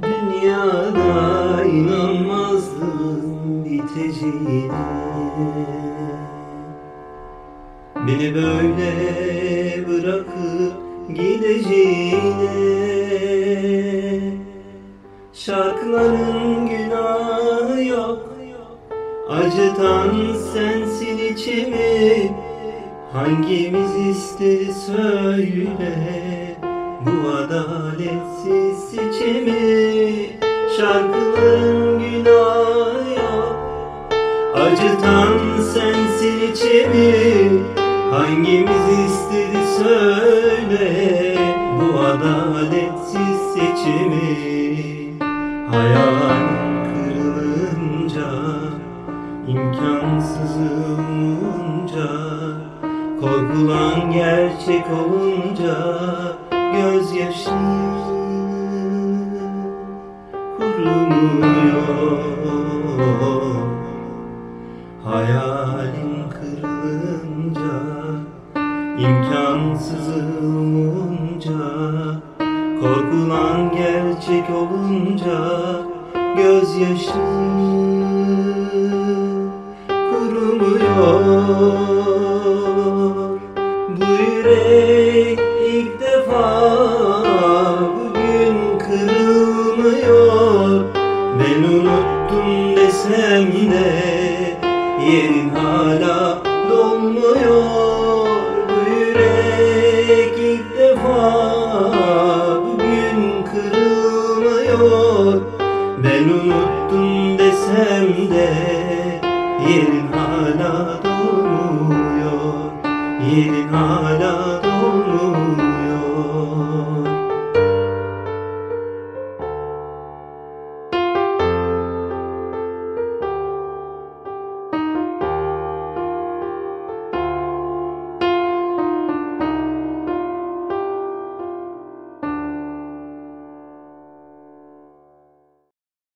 Dünyada inanmazdım biteceğine. Beni böyle bırakıp gideceğine. Şarkıların günahı yok. Acıtan sensin içimi. Hangimiz istedi söyle Bu adaletsiz seçimi Şarkıların günahı yok. Acıtan sensin içimi Hangimiz istedi söyle. Bu adaletsiz seçimi Hayal kırılınca imkansız olunca Korkulan gerçek olunca Gözyaşı kurumuyor. Hayalin kırılınca imkansız olunca Korkulan gerçek olunca Gözyaşı kurumuyor. Bu yürek kırılmıyor. Ben unuttum desem de yerin hala dolmuyor. Bu yürek ilk defa bugün kırılmıyor. Ben unuttum desem de yerin hala dolmuyor. Yerin hala